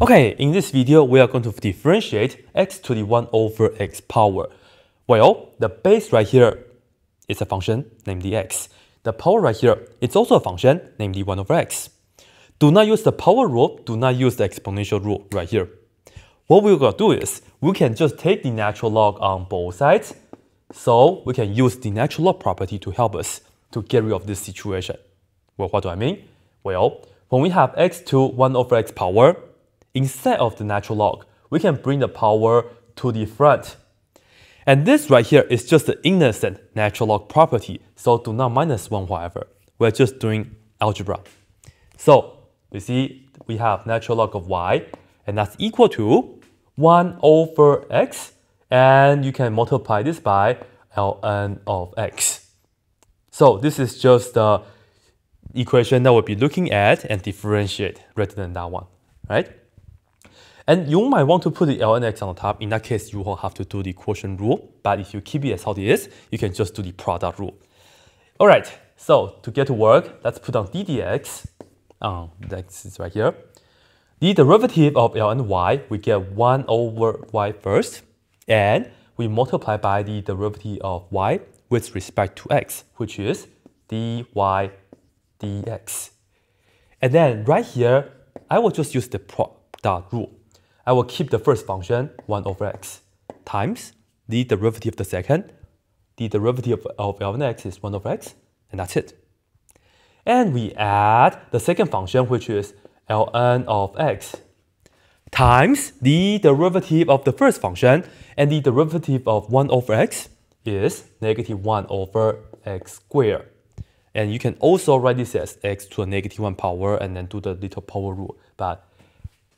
Okay, in this video, we are going to differentiate x to the 1 over x power. Well, the base right here is a function, namely x. The power right here is also a function, namely 1 over x. Do not use the power rule, do not use the exponential rule right here. What we're going to do is, we can just take the natural log on both sides, so we can use the natural log property to help us to get rid of this situation. Well, what do I mean? Well, when we have x to 1 over x power, instead of the natural log, we can bring the power to the front. And this right here is just the innocent natural log property, so do not minus 1 whatever. We're just doing algebra. So, you see, we have natural log of y, and that's equal to 1 over x, and you can multiply this by ln of x. So this is just the equation that we'll be looking at and differentiate rather than that one, right? And you might want to put the ln x on top. In that case, you will have to do the quotient rule. But if you keep it as how it is, you can just do the product rule. All right, so to get to work, let's put on d dx. Um, that is right here. The derivative of ln y, we get 1 over y first. And we multiply by the derivative of y with respect to x, which is dy dx. And then right here, I will just use the product rule. I will keep the first function 1 over x times the derivative of the second. The derivative of ln x is 1 over x, and that's it. And we add the second function, which is ln of x times the derivative of the first function, and the derivative of 1 over x is negative 1 over x squared. And you can also write this as x to a negative 1 power and then do the little power rule. But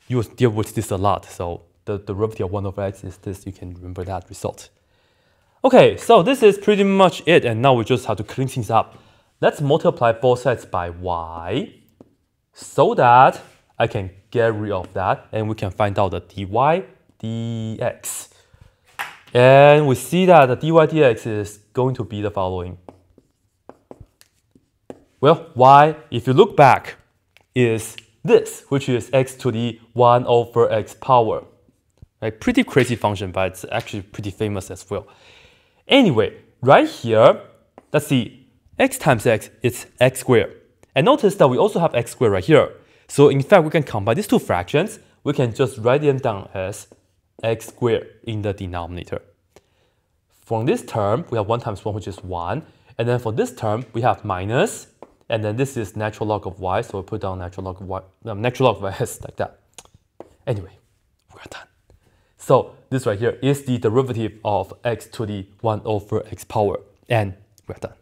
you will deal with this a lot. So the derivative of 1 over x is this. You can remember that result. Okay, so this is pretty much it. And now we just have to clean things up. Let's multiply both sides by y so that I can get rid of that and we can find out the dy dx. And we see that the dy dx is going to be the following. Well, y, if you look back, is this, which is x to the 1 over x power. Right? Pretty crazy function, but it's actually pretty famous as well. Anyway, right here, let's see, x times x is x squared. And notice that we also have x squared right here. So in fact, we can combine these two fractions. We can just write them down as x squared in the denominator. From this term, we have 1 times 1, which is 1. And then for this term, we have minus and then this is natural log of y, so we put down natural log of y, um, natural log of s like that. Anyway, we're done. So this right here is the derivative of x to the 1 over x power, and we're done.